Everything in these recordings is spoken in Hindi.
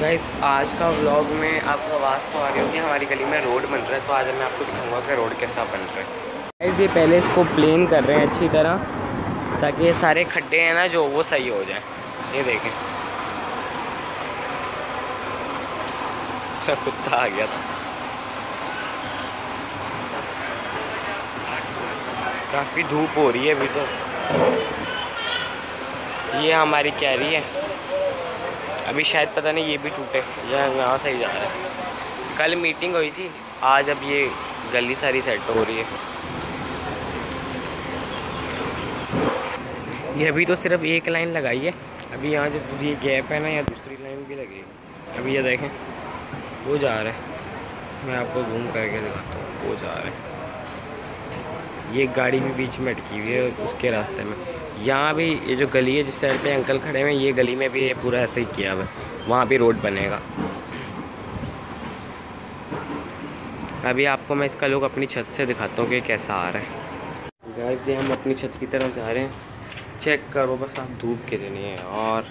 गाइस आज का व्लॉग में आपको आवाज़ तो आ रही होगी, हमारी गली में रोड बन रहा है तो आज मैं आपको दिखाऊँगा कि रोड कैसा बन रहा है। गाइस ये पहले इसको प्लेन कर रहे हैं अच्छी तरह, ताकि ये सारे खड्डे हैं ना, जो वो सही हो जाए। ये देखें। कुत्ता आ गया था। काफ़ी धूप हो रही है अभी तो। ये हमारी कैरी है। अभी शायद पता नहीं, ये भी टूटे। या यहाँ से ही जा रहा है। कल मीटिंग हुई थी। आज अब ये गली सारी सेट हो रही है। ये अभी तो सिर्फ़ एक लाइन लगाई है। अभी यहाँ जो ये गैप है ना, या दूसरी लाइन भी लगेगी अभी ये देखें, वो जा रहा है। मैं आपको घूम करके दिखाता हूँ, वो जा रहा है। ये गाड़ी भी बीच में अटकी हुई है उसके रास्ते में। यहाँ भी ये जो गली है, जिस साइड पे अंकल खड़े हैं, ये गली में भी ये पूरा ऐसे ही किया हुआ है। वहाँ भी रोड बनेगा। अभी आपको मैं इसका लोग अपनी छत से दिखाता हूँ कि कैसा आ रहा है। गैस ये हम अपनी छत की तरफ़ जा रहे हैं। चेक करो, बस आप धूप के दिन है और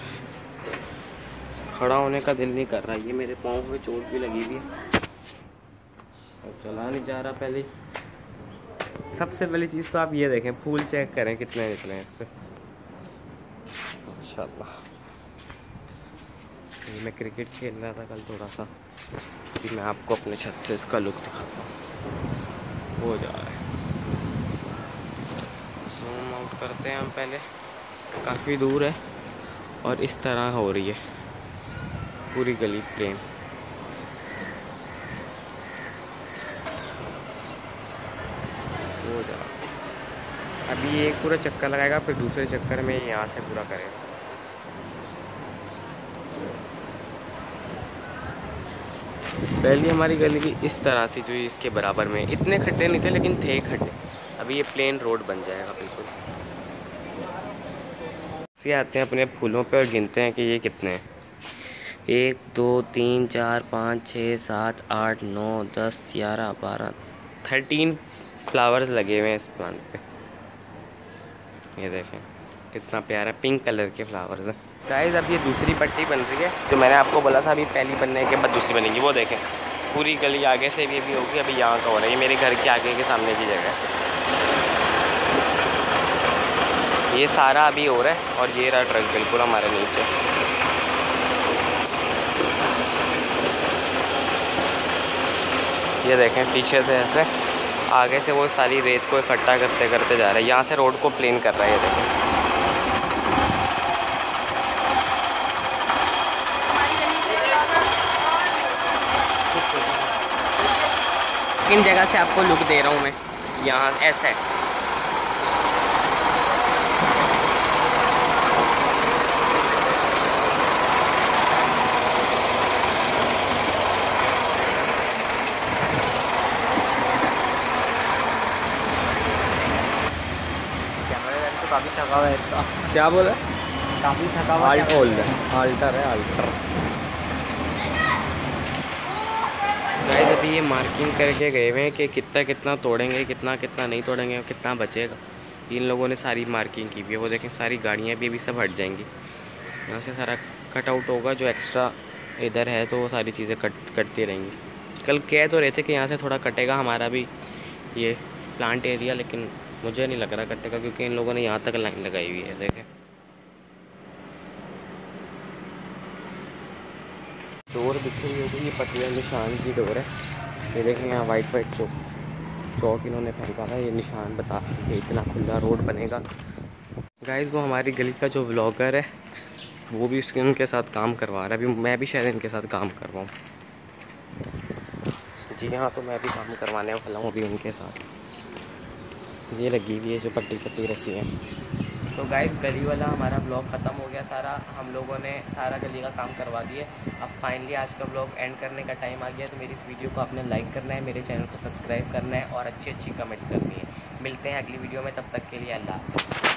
खड़ा होने का दिल नहीं कर रहा। ये मेरे पाँव में चोट भी लगी हुई है। चला नहीं जा रहा पहले। सबसे पहली चीज़ तो आप ये देखें, फूल चेक करें कितने निकले हैं इस पर मैं क्रिकेट खेल रहा था कल थोड़ा सा। कि मैं आपको अपने छत से इसका लुक दिखाता हूँ। हो जा रहा है। जूम आउट करते हैं हम पहले। काफ़ी दूर है और इस तरह हो रही है। पूरी गली प्लेन हो जा अभी एक पूरा चक्कर लगाएगा, फिर दूसरे चक्कर में यहाँ से पूरा करेगा। पहली हमारी गली की इस तरह थी जो इसके बराबर में, इतने खड्डे नहीं थे, लेकिन थे खड्डे। अभी ये प्लेन रोड बन जाएगा, बिल्कुल। से आते हैं अपने फूलों पे और गिनते हैं कि ये कितने हैं। एक, दो, तीन, चार, पाँच, छः, सात, आठ, नौ, दस, ग्यारह, बारह थर्टीन फ्लावर्स लगे हुए हैं इस प्लांट पे। ये देखें, कितना प्यारा पिंक कलर के फ्लावर्स हैं। गाइस अब ये दूसरी पट्टी बन रही है, जो मैंने आपको बोला था, अभी पहली बनने के बाद दूसरी बनेगी। वो देखें, पूरी गली आगे से भी अभी होगी, अभी यहाँ का हो रहा है। ये मेरे घर के आगे के सामने की जगह है। ये सारा अभी हो रहा है, और ये रहा ट्रक बिल्कुल हमारे नीचे। ये देखें, पीछे से ऐसे आगे से वो सारी रेत को इकट्ठा करते करते जा रहा है। यहाँ से रोड को प्लेन कर रहा है देखें। इन जगह से आपको लुक दे रहा हूँ मैं। यहाँ, ऐसा है। काफ़ी थका हुआ है इसका। क्या बोला? काफ़ी थका हुआ आल्ट आल्टर है आल्टर गाइस अभी ये मार्किंग करके गए हुए हैं कि कितना कितना तोड़ेंगे कितना कितना नहीं तोड़ेंगे और कितना बचेगा। इन लोगों ने सारी मार्किंग की हुई है। वो देखें सारी गाड़ियाँ भी अभी सब हट जाएँगी। यहाँ से सारा कट आउट होगा जो एक्स्ट्रा इधर है तो वो सारी चीज़ें कट कटती रहेंगी। कल कह तो रहे थे कि यहाँ से थोड़ा कटेगा हमारा भी ये प्लांट एरिया लेकिन मुझे नहीं लग रहा कट्टे का, क्योंकि इन लोगों ने यहाँ तक लाइन लगाई हुई है, देखें। डोर दिखी हुई होगी, ये पटिया निशान की डोर है। ये देखें यहाँ वाइट वाइट चौक चौक इन्होंने फेंका है ये निशान बता कि इतना खुला रोड बनेगा। गाइस वो हमारी गली का जो ब्लॉगर है, वो भी उसके, उनके साथ काम करवा रहा है। अभी मैं भी शायद इनके साथ काम करवाऊँ। जी हाँ तो मैं भी काम करवाने वाला हूँ अभी उनके साथ। ये लगी हुई है जो पट्टी पट्टी रस्सी है। तो गाइस गली वाला हमारा ब्लॉग ख़त्म हो गया सारा। हम लोगों ने सारा गली का काम करवा दिए अब फाइनली आज का ब्लॉग एंड करने का टाइम आ गया तो मेरी इस वीडियो को आपने लाइक करना है, मेरे चैनल को सब्सक्राइब करना है और अच्छी अच्छी कमेंट्स करनी है। मिलते हैं अगली वीडियो में, तब तक के लिए अल्लाह